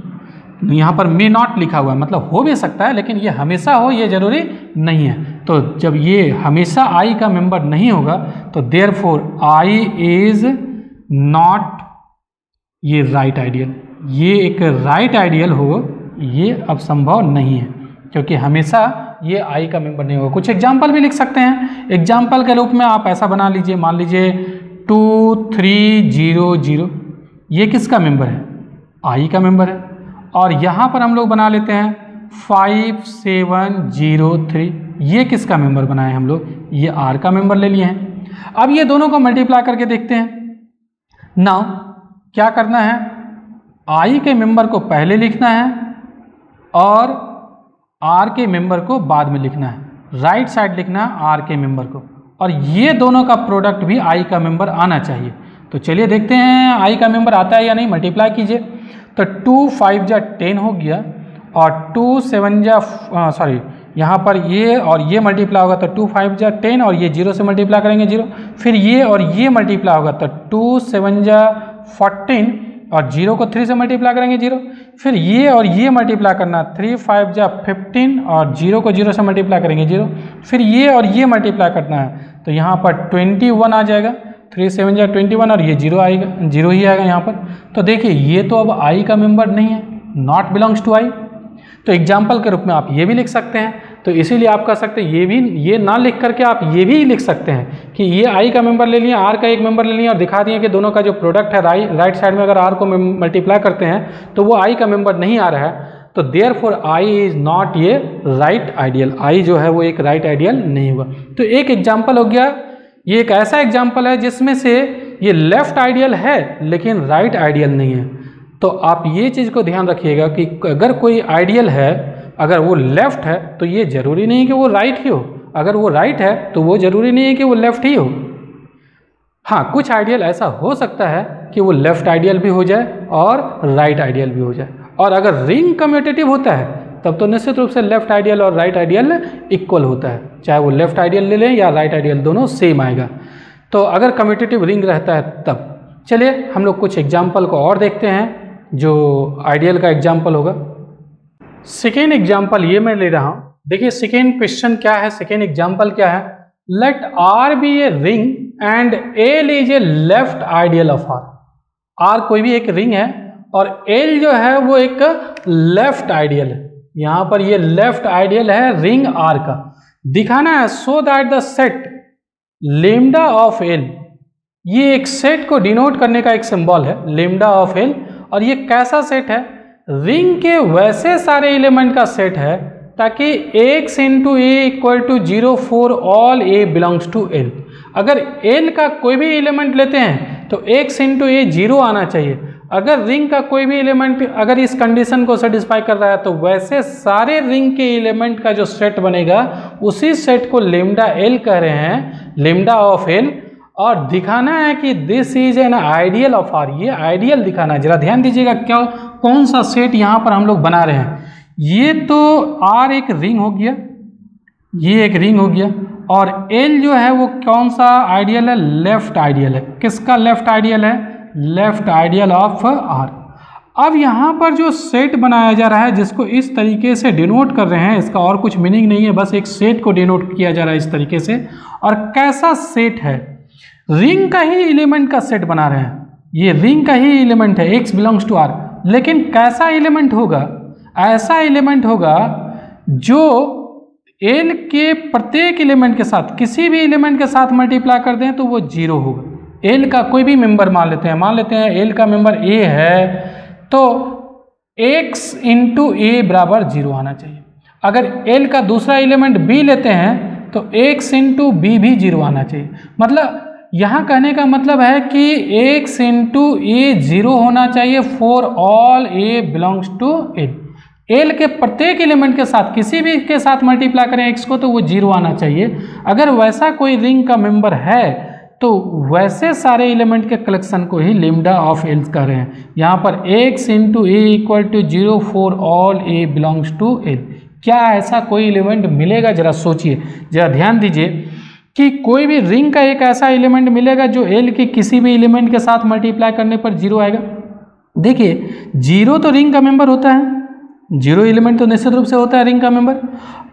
यहाँ पर मे नॉट लिखा हुआ है। मतलब हो भी सकता है, लेकिन ये हमेशा हो, ये ज़रूरी नहीं है। तो जब ये हमेशा आई का मेंबर नहीं होगा तो therefore I is not ये राइट आइडियल ये एक राइट आइडियल हो, ये अब संभव नहीं है, क्योंकि हमेशा ये आई का मेंबर नहीं होगा। कुछ एग्ज़ाम्पल भी लिख सकते हैं। एग्ज़ाम्पल के रूप में आप ऐसा बना लीजिए, मान लीजिए टू थ्री ज़ीरो ज़ीरो ये किसका मेंबर है? आई का मेंबर है। और यहाँ पर हम लोग बना लेते हैं फाइव सेवन ज़ीरो थ्री ये किसका मेंबर बनाए हम लोग? ये आर का मेंबर ले लिए हैं। अब ये दोनों को मल्टीप्लाई करके देखते हैं। नाउ क्या करना है? आई के मेंबर को पहले लिखना है और आर के मेंबर को बाद में लिखना है। राइट साइड लिखना है आर के मेंबर को। और ये दोनों का प्रोडक्ट भी आई का मेंबर आना चाहिए। तो चलिए देखते हैं आई का मेंबर आता है या नहीं? मल्टीप्लाई कीजिए। तो टू फाइव जा टेन हो गया और टू सेवन जा सॉरी यहाँ पर ये और ये मल्टीप्लाई होगा तो टू फाइव जा टेन और ये ज़ीरो से मल्टीप्लाई करेंगे ज़ीरो। फिर ये और ये मल्टीप्लाई होगा तो टू सेवन जा फोर्टीन और ज़ीरो को थ्री से मल्टीप्लाई करेंगे ज़ीरो। फिर ये और ये मल्टीप्लाई करना थ्री फाइव जा फिफ्टीन और ज़ीरो को ज़ीरो से मल्टीप्लाई करेंगे ज़ीरो। फिर ये और ये मल्टीप्लाई करना है तो यहाँ पर ट्वेंटी वन आ जाएगा। थ्री सेवन जा ट्वेंटी वन और ये ज़ीरो आएगा ज़ीरो ही आएगा यहाँ पर। तो देखिए, ये तो अब आई का मेंबर नहीं है नॉट बिलोंग्स टू आई तो एग्ज़ाम्पल के रूप में आप ये भी लिख सकते हैं। तो इसीलिए आप कह सकते हैं, ये भी, ये ना लिख करके आप ये भी लिख सकते हैं कि ये आई का मेंबर ले लिया आर का एक मेंबर ले लिया और दिखा दिए कि दोनों का जो प्रोडक्ट है राइट राइट साइड में अगर आर को मल्टीप्लाई करते हैं तो वो आई का मेंबर नहीं आ रहा है। तो therefore I is not ये राइट आइडियल आई जो है वो एक राइट right आइडियल नहीं हुआ तो एक एग्ज़ाम्पल हो गया ये एक ऐसा एग्ज़ाम्पल है जिसमें से ये लेफ़्ट आइडियल है, लेकिन राइट right आइडियल नहीं है। तो आप ये चीज़ को ध्यान रखिएगा कि अगर कोई आइडियल है, अगर वो लेफ़्ट है तो ये ज़रूरी नहीं कि वो राइट right ही हो। अगर वो राइट right है तो वो ज़रूरी नहीं है कि वो लेफ़्ट ही हो। हाँ कुछ आइडियल ऐसा हो सकता है कि वो लेफ़्ट आइडियल भी हो जाए और राइट right आइडियल भी हो जाए। और अगर रिंग कम्यूटेटिव होता है तब तो निश्चित रूप से लेफ़्ट आइडियल और राइट आइडियल इक्वल होता है। चाहे वो लेफ़्ट आइडियल ले लें या राइट आइडियल दोनों सेम आएगा। तो अगर कम्यूटेटिव रिंग रहता है तब। चलिए हम लोग कुछ एग्ज़ाम्पल को और देखते हैं, जो आइडियल का एग्ज़ाम्पल होगा। सेकेंड एग्ज़ाम्पल ये मैं ले रहा हूँ। देखिए सेकेंड क्वेश्चन क्या है? सेकेंड एग्ज़ाम्पल क्या है? Let R be a ring and L is a left ideal of R R कोई भी एक रिंग है और एल जो है वो एक लेफ़्ट आइडियल है। यहाँ पर ये लेफ़्ट आइडियल है रिंग आर का। दिखाना है so that the set lambda of L ये एक सेट को डिनोट करने का एक सिंबल है लेमडा ऑफ़ एल और ये कैसा सेट है? रिंग के वैसे सारे एलिमेंट का सेट है, ताकि X into A equal to zero for all A belongs to L अगर एल का कोई भी एलिमेंट लेते हैं तो एक्स इंटू ए ज़ीरो आना चाहिए। अगर रिंग का कोई भी एलिमेंट अगर इस कंडीशन को सेटिस्फाई कर रहा है तो वैसे सारे रिंग के एलिमेंट का जो सेट बनेगा, उसी सेट को लेमडा एल कह रहे हैं लेमडा ऑफ़ एल और दिखाना है कि this is an ideal of R ये आइडियल दिखाना है। जरा ध्यान दीजिएगा क्या, कौन सा सेट यहाँ पर हम लोग बना रहे हैं। ये तो आर एक रिंग हो गया, ये एक रिंग हो गया, और एल जो है वो कौन सा आइडियल है? लेफ़्ट आइडियल है। किसका लेफ़्ट आइडियल है? लेफ़्ट आइडियल ऑफ़ आर अब यहाँ पर जो सेट बनाया जा रहा है, जिसको इस तरीके से डिनोट कर रहे हैं, इसका और कुछ मीनिंग नहीं है, बस एक सेट को डिनोट किया जा रहा है इस तरीके से। और कैसा सेट है? रिंग का ही एलिमेंट का सेट बना रहे हैं। ये रिंग का ही एलिमेंट है एक्स बिलोंग्स टू आर लेकिन कैसा एलिमेंट होगा? ऐसा एलिमेंट होगा जो एल के प्रत्येक एलिमेंट के साथ, किसी भी एलिमेंट के साथ मल्टीप्लाई कर दें तो वो ज़ीरो होगा। एल का कोई भी मेंबर मान लेते हैं, मान लेते हैं एल का मेंबर ए है तो एक्स इंटू ए बराबर ज़ीरो आना चाहिए। अगर एल का दूसरा एलिमेंट बी लेते हैं तो एक्स इंटू बी भी ज़ीरो आना चाहिए। मतलब यहाँ कहने का मतलब है कि एक्स इंटू ए ज़ीरो होना चाहिए for all A belongs to L. L के प्रत्येक एलिमेंट के साथ, किसी भी के साथ मल्टीप्लाई करें, एक्स को तो वो ज़ीरो आना चाहिए। अगर वैसा कोई रिंग का मेंबर है तो वैसे सारे एलिमेंट के कलेक्शन को ही लिमडा ऑफ़ एल कर रहे हैं। यहाँ पर X into A equal to zero for all A belongs to L क्या ऐसा कोई एलिमेंट मिलेगा? जरा सोचिए। जरा ध्यान दीजिए कि कोई भी रिंग का एक ऐसा एलिमेंट मिलेगा जो एल के किसी भी एलिमेंट के साथ मल्टीप्लाई करने पर ज़ीरो आएगा। देखिए ज़ीरो तो रिंग का मेंबर होता है। ज़ीरो एलिमेंट तो निश्चित रूप से होता है रिंग का मेंबर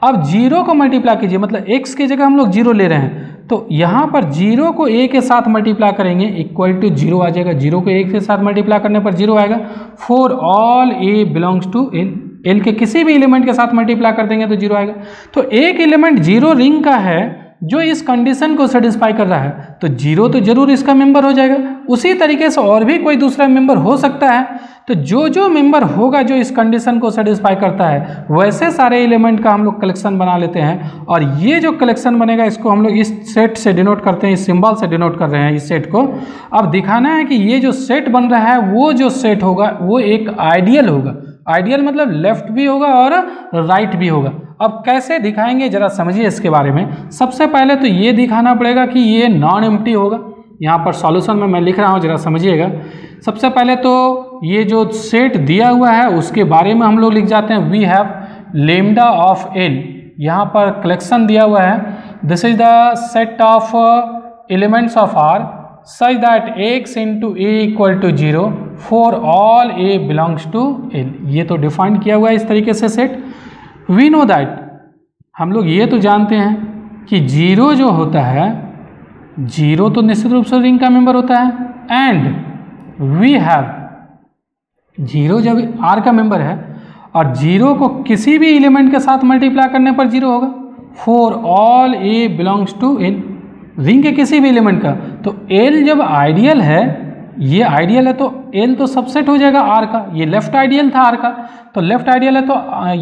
अब ज़ीरो को मल्टीप्लाई कीजिए। मतलब एक्स की जगह हम लोग ज़ीरो ले रहे हैं। तो यहाँ पर ज़ीरो को ए के साथ मल्टीप्लाई करेंगे इक्वल टू ज़ीरो आ जाएगा। ज़ीरो को ए के साथ मल्टीप्लाई करने पर ज़ीरो आएगा। For all A belongs to L L के किसी भी एलिमेंट के साथ मल्टीप्लाई कर देंगे तो ज़ीरो आएगा। तो एक एलिमेंट ज़ीरो रिंग का है जो इस कंडीशन को सेटिस्फाई कर रहा है तो ज़ीरो तो ज़रूर इसका मेंबर हो जाएगा। उसी तरीके से और भी कोई दूसरा मेंबर हो सकता है। तो जो जो मेंबर होगा जो इस कंडीशन को सेटिस्फाई करता है, वैसे सारे एलिमेंट का हम लोग कलेक्शन बना लेते हैं। और ये जो कलेक्शन बनेगा, इसको हम लोग इस सेट से डिनोट करते हैं, इस सिंबल से डिनोट कर रहे हैं इस सेट को। अब दिखाना है कि ये जो सेट बन रहा है, वो जो सेट होगा, वो एक आइडियल होगा। आइडियल मतलब लेफ़्ट भी होगा और राइट भी होगा। अब कैसे दिखाएँगे, जरा समझिए इसके बारे में। सबसे पहले तो ये दिखाना पड़ेगा कि ये नॉन एम होगा। यहाँ पर सॉल्यूशन में मैं लिख रहा हूँ, जरा समझिएगा। सबसे पहले तो ये जो सेट दिया हुआ है, उसके बारे में हम लोग लिख जाते हैं। We have lambda of L यहाँ पर कलेक्शन दिया हुआ है। This is the set of elements of R such that x into a equal to zero for all A belongs to l ये तो डिफाइन किया हुआ है इस तरीके से सेट वी नो दैट हम लोग ये तो जानते हैं कि ज़ीरो जो होता है ज़ीरो तो निश्चित रूप से रिंग का मेंबर होता है। एंड वी हैव ज़ीरो जब आर का मेंबर है, और ज़ीरो को किसी भी एलिमेंट के साथ मल्टीप्लाई करने पर ज़ीरो होगा। For all A belongs to L ring के किसी भी एलिमेंट का। तो एल जब आइडियल है ये आइडियल है तो एल तो सबसेट हो जाएगा आर का। ये लेफ़्ट आइडियल था आर का। तो लेफ़्ट आइडियल है तो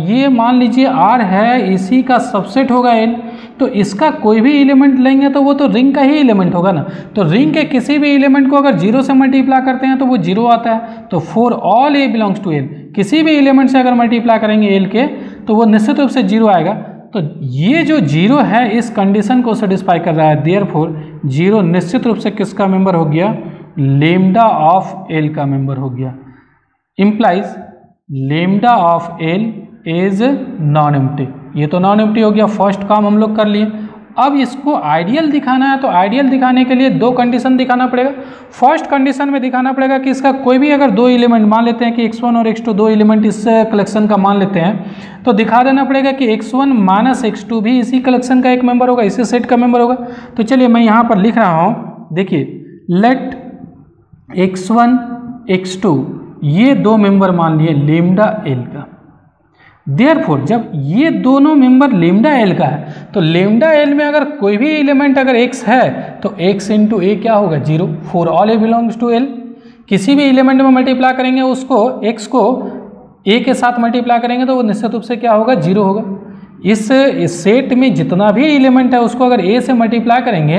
ये मान लीजिए आर है, इसी का सबसेट होगा एल तो इसका कोई भी एलिमेंट लेंगे तो वो तो रिंग का ही एलिमेंट होगा ना। तो रिंग के किसी भी एलिमेंट को अगर ज़ीरो से मल्टीप्लाई करते हैं तो वो ज़ीरो आता है। तो for all A belongs to L किसी भी एलिमेंट से अगर मल्टीप्लाई करेंगे एल के तो वो निश्चित रूप से ज़ीरो आएगा। तो ये जो ज़ीरो है, इस कंडीशन को सेटिस्फाई कर रहा है। देयर फोर ज़ीरो निश्चित रूप से किसका मेंबर हो गया? लेमडा ऑफ़ एल का मेंबर हो गया। Implies lambda of L is non empty ये तो नॉन एम्प्टी हो गया फ़र्स्ट काम हम लोग कर लिए। अब इसको आइडियल दिखाना है तो आइडियल दिखाने के लिए दो कंडीशन दिखाना पड़ेगा। फ़र्स्ट कंडीशन में दिखाना पड़ेगा कि इसका कोई भी अगर दो एलिमेंट मान लेते हैं कि x1 और x2 दो एलिमेंट इस कलेक्शन का मान लेते हैं तो दिखा देना पड़ेगा कि x1 वन माइनस एक्स भी इसी कलेक्शन का एक मेंबर होगा, इसी सेट का मेंबर होगा। तो चलिए मैं यहाँ पर लिख रहा हूँ। देखिए लेट x1 x2 ये दो मेंबर मान लिए लेमडा एल का। देयरफॉर जब ये दोनों मेंबर लेमडा एल का है तो लेमडा एल में अगर कोई भी एलिमेंट अगर एक्स है तो एक्स इंटू ए क्या होगा? Zero for all A belongs to L किसी भी एलिमेंट में मल्टीप्लाई करेंगे उसको एक्स को ए के साथ मल्टीप्लाई करेंगे तो वो निश्चित रूप से क्या होगा? ज़ीरो होगा। इस, इस सेट में जितना भी एलिमेंट है उसको अगर ए से मल्टीप्लाई करेंगे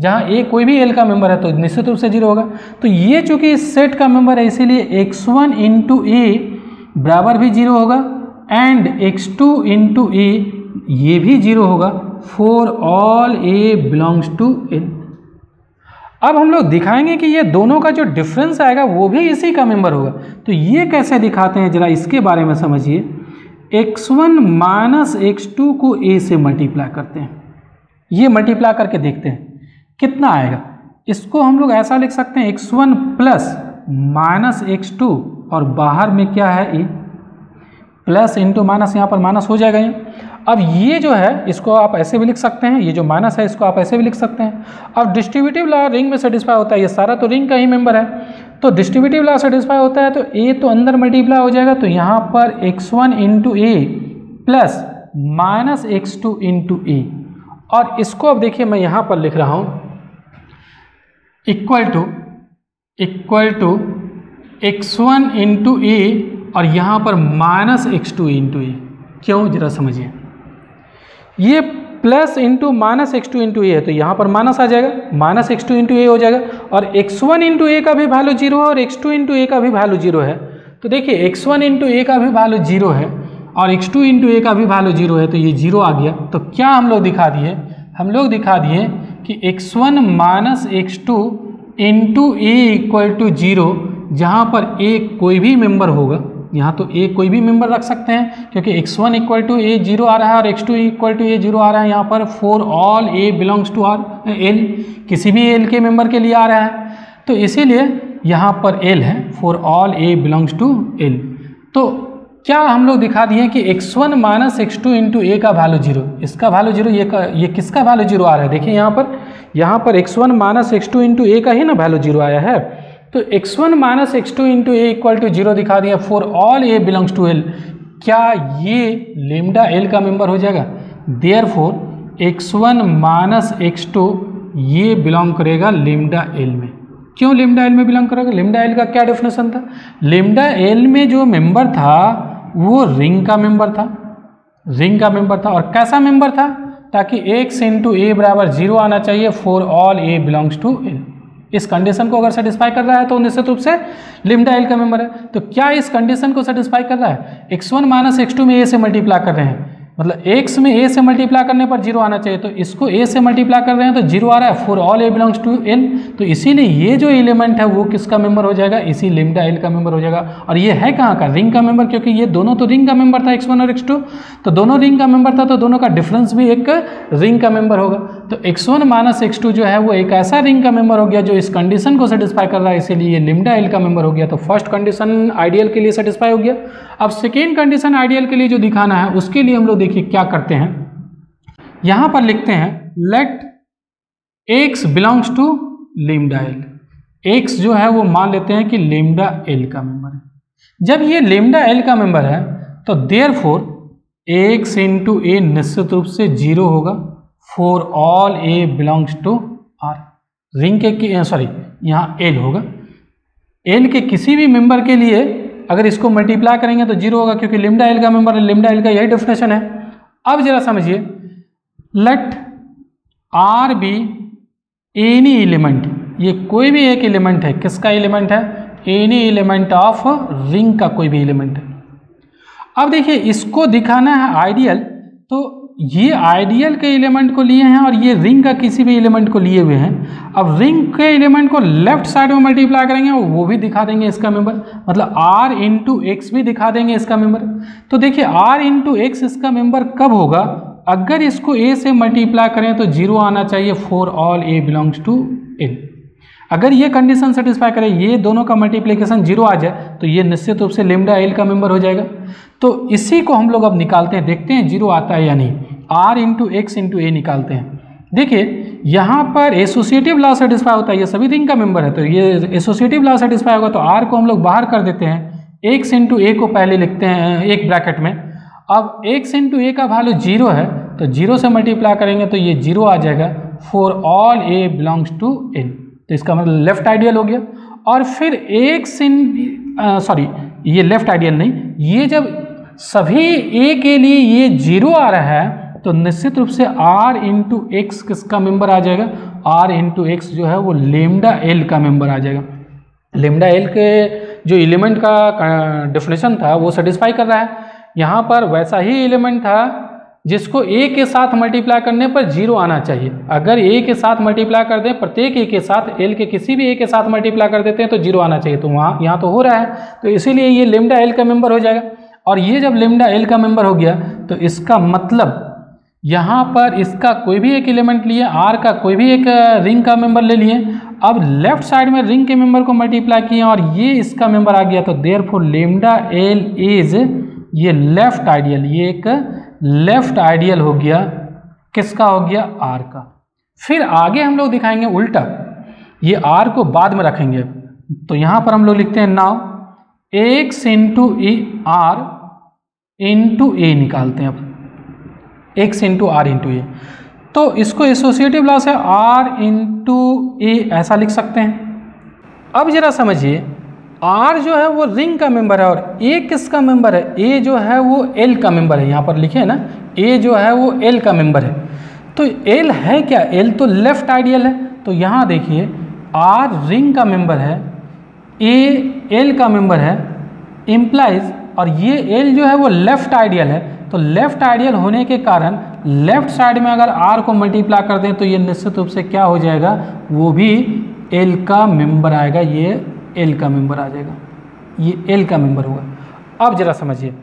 जहाँ ए कोई भी एल का मेंबर है तो निश्चित रूप से ज़ीरो होगा। तो ये चूँकि इस सेट का मेंबर है, इसीलिए एक्स वन इंटू ए बराबर भी ज़ीरो होगा and X two into A ये भी ज़ीरो होगा। For all A belongs to L अब हम लोग दिखाएँगे कि ये दोनों का जो डिफरेंस आएगा, वो भी इसी का मेंबर होगा। तो ये कैसे दिखाते हैं, जरा इसके बारे में समझिए। X1 वन माइनस एक्स को a से मल्टीप्लाई करते हैं। ये मल्टीप्लाई करके देखते हैं। कितना आएगा? इसको हम लोग ऐसा लिख सकते हैं X one plus minus X two और बाहर में क्या है ए प्लस इंटू माइनस यहाँ पर माइनस हो जाएगा ये। अब ये जो है, इसको आप ऐसे भी लिख सकते हैं, ये जो माइनस है, इसको आप ऐसे भी लिख सकते हैं। अब डिस्ट्रीब्यूटिव लॉ रिंग में सेटिस्फाई होता है, ये सारा तो रिंग का ही मेंबर है। तो डिस्ट्रीब्यूटिव लॉ सेटिस्फाई होता है तो ए तो अंदर मल्टीप्लाई हो जाएगा तो यहाँ पर x one into a plus minus x two into a और इसको अब देखिए, मैं यहाँ पर लिख रहा हूँ। Equal to equal to x one into a और यहाँ पर minus x two into a क्यों? जरा समझिए। ये plus into minus x two into a है तो यहाँ पर माइनस आ जाएगा, minus x two into a हो जाएगा, और एक्स वन इंटू ए का भी वैल्यू ज़ीरो है और एक्स टू इंटू ए का भी वैल्यू ज़ीरो है। तो देखिए एक्स वन इंटू ए का भी वैल्यू ज़ीरो है और एक्स टू इंटू ए का भी वैल्यू ज़ीरो है तो ये ज़ीरो आ गया। तो क्या हम लोग दिखा दिए? हम लोग दिखा दिए कि x one minus x two into a equal to zero जहाँ पर ए कोई भी मेंबर होगा, यहाँ तो ए कोई भी मेंबर रख सकते हैं, क्योंकि x one equal to a zero आ रहा है और x two equal to a zero आ रहा है, यहाँ पर for all a belongs to R L किसी भी एल के मेंबर के लिए आ रहा है। तो इसीलिए यहाँ पर एल है for all a belongs to L तो क्या हम लोग दिखा दिए कि x one minus x two into a का वैल्यू ज़ीरो इसका वैल्यू ज़ीरो ये का ये किसका वैल्यू ज़ीरो आ रहा है? देखिए यहाँ पर यहाँ पर x one minus x two into a का ही ना वैल्यू ज़ीरो आया है। तो x1 one minus x two into a equal to zero दिखा दिया। For all a belongs to L क्या ये लेमडा एल का मेंबर हो जाएगा? Therefore x one minus x two ये बिलोंग करेगा लिमडा एल में। क्यों लिमडा एल में बिलोंग करेगा? लिमडा एल का क्या डेफिनेशन था? लिमडा एल में जो मेंबर था वो रिंग का मेंबर था। रिंग का मेंबर था। और कैसा मेंबर था? ताकि एक्स इंटू ए बराबर ज़ीरो आना चाहिए for all a belongs to L इस कंडीशन को अगर सेटिस्फाई कर रहा है तो निश्चित रूप से लिमडा एल का मेंबर है। तो क्या इस कंडीशन को सेटिस्फाई कर रहा है? X one minus x two में ए से मल्टीप्लाई कर रहे हैं। मतलब एक्स में ए से मल्टीप्लाई करने पर ज़ीरो आना चाहिए। तो इसको ए से मल्टीप्लाई कर रहे हैं तो ज़ीरो आ रहा है। For all a belongs to N तो इसीलिए ये जो एलिमेंट है वो किसका मेंबर हो जाएगा? इसी लिमडा एल का मेंबर हो जाएगा। और ये है कहाँ का? रिंग का मेंबर क्योंकि ये दोनों तो रिंग का मेंबर था एक्स वन और एक्स टू तो दोनों रिंग का मेंबर था तो दोनों का डिफरेंस भी एक रिंग का मेंबर होगा। तो x one minus x two जो है, वो एक ऐसा रिंग का मेंबर हो गया जो इस कंडीशन को सेटिस्फाई कर रहा है। इसीलिए ये लिमडा एल का मेंबर हो गया। तो फ़र्स्ट कंडीशन आइडियल के लिए सेटिस्फाई हो गया। अब सेकेंड कंडीशन आइडियल के लिए जो दिखाना है, उसके लिए हम लोग देखिए क्या करते हैं। यहाँ पर लिखते हैं let x belongs to lambda L x जो है वो मान लेते हैं कि लिमडा एल का मेंबर है। जब ये लिमडा एल का मेंबर है तो देयर फोर एक्स इंटू ए निश्चित रूप से ज़ीरो होगा। For all a belongs to R ring के सॉरी यहाँ एल होगा। एल के किसी भी मेंबर के लिए अगर इसको मल्टीप्लाई करेंगे तो ज़ीरो होगा, क्योंकि लिमडा एल का मेंबर है लिमडा एल का यही डेफिनेशन है। अब जरा समझिए। Let R be any element ये कोई भी एक एलिमेंट है। किसका एलिमेंट है? एनी एलिमेंट ऑफ़ रिंग का कोई भी एलिमेंट है। अब देखिए, इसको दिखाना है आइडियल तो ये आइडियल के एलिमेंट को लिए हैं और ये रिंग का किसी भी एलिमेंट को लिए हुए हैं। अब रिंग के एलिमेंट को लेफ़्ट साइड में मल्टीप्लाई करेंगे, वो भी दिखा देंगे इसका मेंबर मतलब आर इंटू एक्स भी दिखा देंगे इसका मेंबर तो देखिए आर इंटू एक्स इसका मेंबर कब होगा? अगर इसको ए से मल्टीप्लाई करें तो ज़ीरो आना चाहिए for all a belongs to N अगर ये कंडीशन सेटिस्फाई करे, ये दोनों का मल्टीप्लीकेशन ज़ीरो आ जाए तो ये निश्चित रूप से लेमडा एल का मेंबर हो जाएगा। तो इसी को हम लोग अब निकालते हैं, देखते हैं ज़ीरो आता है या नहीं। R into x into a निकालते हैं। देखिए, यहाँ पर एसोसिएटिव लॉ सेटिस्फाई होता है, ये सभी रिंग का मेंबर है तो ये एसोसिएटिव लॉ सेटिस्फाई होगा तो आर को हम लोग बाहर कर देते हैं। एक्स इंटू ए को पहले लिखते हैं, एक ब्रैकेट में। अब एक्स इंटू ए का वैल्यू ज़ीरो है तो ज़ीरो से मल्टीप्लाई करेंगे तो ये ज़ीरो आ जाएगा। For all a belongs to N तो इसका मतलब लेफ़्ट आइडियल हो गया। और फिर इन सॉरी ये लेफ़्ट आइडियल नहीं, ये जब सभी ए के लिए ये ज़ीरो आ रहा है तो निश्चित रूप से आर इंटू एक्स किसका मेंबर आ जाएगा? आर इंटू एक्स जो है वो लेमडा एल का मेंबर आ जाएगा। लेमडा एल के जो एलिमेंट का डिफिनेशन था, वो सेटिस्फाई कर रहा है। यहाँ पर वैसा ही एलिमेंट था जिसको ए के साथ मल्टीप्लाई करने पर ज़ीरो आना चाहिए। अगर ए के साथ मल्टीप्लाई कर दें, प्रत्येक ए के साथ एल के किसी भी ए के साथ मल्टीप्लाई कर देते हैं तो ज़ीरो आना चाहिए। तो वहाँ, यहाँ तो हो रहा है। तो इसीलिए ये लेमडा एल का मेंबर हो जाएगा। और ये जब लेमडा एल का मेंबर हो गया तो इसका मतलब यहाँ पर इसका कोई भी एक एलिमेंट लिए आर का कोई भी एक रिंग का मेंबर ले लिए। अब लेफ़्ट साइड में रिंग के मेंबर को मल्टीप्लाई किए और ये इसका मेंबर आ गया तो therefore lambda L is ये लेफ़्ट आइडियल ये एक लेफ़्ट आइडियल हो गया। किसका हो गया? आर का। फिर आगे हम लोग दिखाएँगे उल्टा। ये आर को बाद में रखेंगे। तो यहाँ पर हम लोग लिखते हैं now x into a R into a निकालते हैं। अब x into R into a तो इसको एसोसिएटिव लॉस है आर इंटू ए ऐसा लिख सकते हैं। अब जरा समझिए आर जो है वो रिंग का मेंबर है और ए किसका मेंबर है? ए जो है वो एल का मेंबर है। यहाँ पर लिखे ना ए जो है वो एल का मेंबर है। तो एल है क्या? एल तो लेफ़्ट आइडियल है। तो यहाँ देखिए आर रिंग का मेंबर है ए एल का मेंबर है इम्प्लाइज और ये एल जो है वो लेफ़्ट आइडियल है। तो लेफ़्ट आइडियल होने के कारण लेफ़्ट साइड में अगर आर को मल्टीप्लाई कर दें तो ये निश्चित रूप से क्या हो जाएगा? वो भी एल का मेंबर आएगा, ये एल का मेंबर आ जाएगा। ये एल का मेंबर होगा। अब जरा समझिए,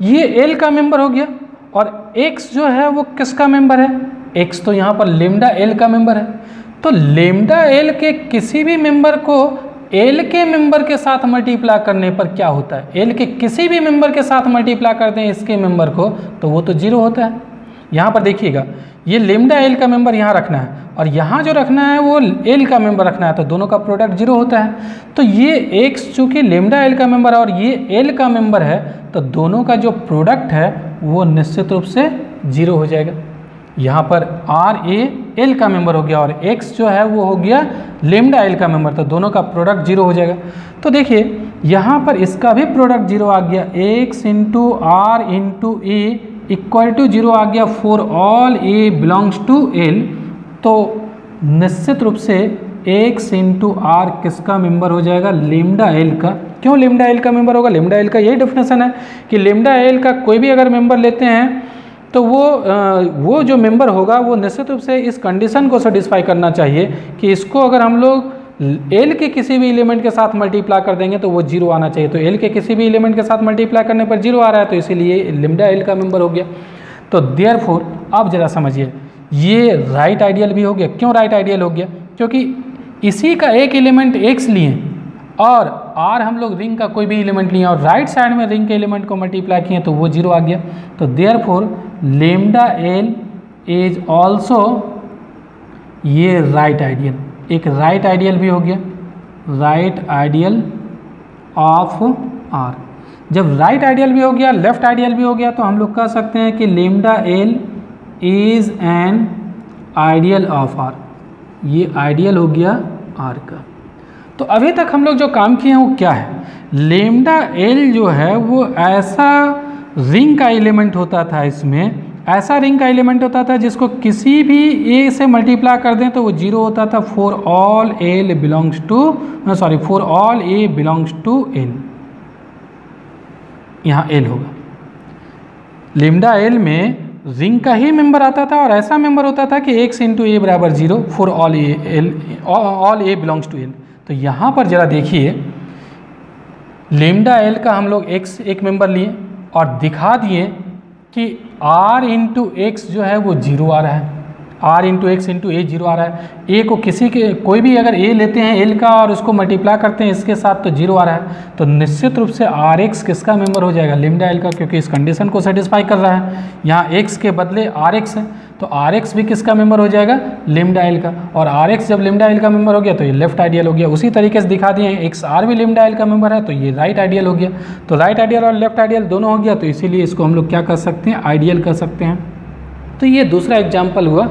ये एल का मेंबर हो गया और एक्स जो है वो किसका मेंबर है? एक्स तो यहाँ पर लेमडा एल का मेंबर है। तो लेमडा एल के किसी भी मेंबर को एल के मेंबर के साथ मल्टीप्लाई करने पर क्या होता है? एल के किसी भी मेंबर के साथ मल्टीप्लाई करते हैं इसके मेंबर को तो वो तो ज़ीरो होता है। यहाँ पर देखिएगा, ये लेमडा एल का मेंबर यहाँ रखना है, और यहाँ जो रखना है वो एल का मेंबर रखना है तो दोनों का प्रोडक्ट ज़ीरो होता है। तो ये एक्स चूँकि लेमडा एल का मेंबर है और ये एल का मेंबर है तो दोनों का जो प्रोडक्ट है, वो निश्चित रूप से ज़ीरो हो जाएगा। यहाँ पर आर ए एल का मेंबर हो गया और एक्स जो है वो हो गया लेमडा एल का मेंबर तो दोनों का प्रोडक्ट ज़ीरो हो जाएगा। तो देखिए, यहाँ पर इसका भी प्रोडक्ट ज़ीरो आ गया। X into R into a equal to zero आ गया for all a belongs to L तो निश्चित रूप से एक्स इंटू आर किसका मेंबर हो जाएगा? लेमडा एल का। क्यों लेमडा एल का मेंबर होगा? लेमडा एल का यही डेफिनेशन है कि लेमडा एल का कोई भी अगर मेंबर लेते हैं तो वो वो जो मेंबर होगा, वो निश्चित रूप से इस कंडीशन को सेटिस्फाई करना चाहिए कि इसको अगर हम लोग एल के किसी भी एलिमेंट के साथ मल्टीप्लाई कर देंगे तो वो ज़ीरो आना चाहिए। तो एल के किसी भी एलिमेंट के साथ मल्टीप्लाई करने पर ज़ीरो आ रहा है तो इसीलिए लिमडा एल का मेंबर हो गया। तो देयर फोर आप ज़रा समझिए, ये राइट आइडियल भी हो गया। क्यों राइट आइडियल हो गया? क्योंकि इसी का एक एलिमेंट एक्स लिए। और आर हम लोग रिंग का कोई भी एलिमेंट लिए और राइट साइड में रिंग के एलिमेंट को मल्टीप्लाई किए तो वो ज़ीरो आ गया। तो therefore lambda L is also ये राइट आइडियल एक राइट आइडियल भी हो गया। राइट आइडियल ऑफ़ आर जब राइट आइडियल भी हो गया लेफ़्ट आइडियल भी हो गया तो हम लोग कह सकते हैं कि lambda L is an ideal of R ये आइडियल हो गया आर का। तो अभी तक हम लोग जो काम किए हैं वो क्या है? लेमडा एल जो है, वो ऐसा रिंग का एलिमेंट होता था इसमें, ऐसा रिंग का एलिमेंट होता था जिसको किसी भी ए से मल्टीप्लाई कर दें तो वो ज़ीरो होता था। For all L belongs to sorry for all a belongs to L यहाँ एल होगा। लिमडा एल में रिंग का ही मेंबर आता था और ऐसा मेंबर होता था कि एक्स इंटू ए बराबर zero for all a L all a belongs to L तो यहाँ पर ज़रा देखिए लेमडा एल का हम लोग एक्स एक मेंबर लिए और दिखा दिए कि आर इंटू एक्स जो है वो ज़ीरो आ रहा है। R into x into a zero आ रहा है। ए को किसी के, कोई भी अगर ए लेते हैं एल का और उसको मल्टीप्लाई करते हैं इसके साथ तो ज़ीरो आ रहा है। तो निश्चित रूप से आर एक्स किसका मेंबर हो जाएगा? लिमडा एल का, क्योंकि इस कंडीशन को सेटिस्फाई कर रहा है। यहाँ एक्स के बदले आर एक्स है तो आर एक्स भी किसका मेंबर हो जाएगा? लिमडा एल का। और आर एक्स जब लिमडा एल का मेंबर हो गया तो ये लेफ़्ट आइडियल हो गया। उसी तरीके से दिखा दिए एक्स आर भी लिमडा एल का मेंबर है तो ये राइट आइडियल हो गया। तो राइट आइडियल और लेफ़्ट आइडियल दोनों हो गया तो इसीलिए इसको हम लोग क्या कर सकते हैं? आइडियल कर सकते हैं। तो ये दूसरा एग्ज़ाम्पल हुआ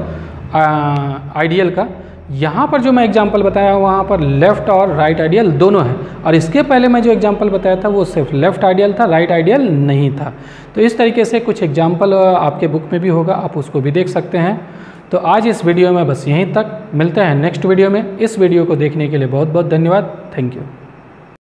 आइडियल का। यहाँ पर जो मैं एग्ज़ाम्पल बताया, वहाँ पर लेफ़्ट और राइट right आइडियल दोनों है। और इसके पहले मैं जो एग्ज़ाम्पल बताया था, वो सिर्फ़ लेफ़्ट आइडियल था राइट right आइडियल नहीं था। तो इस तरीके से कुछ एग्ज़ाम्पल आपके बुक में भी होगा, आप उसको भी देख सकते हैं। तो आज इस वीडियो में बस यहीं तक। मिलते हैं नेक्स्ट वीडियो में। इस वीडियो को देखने के लिए बहुत बहुत धन्यवाद। Thank you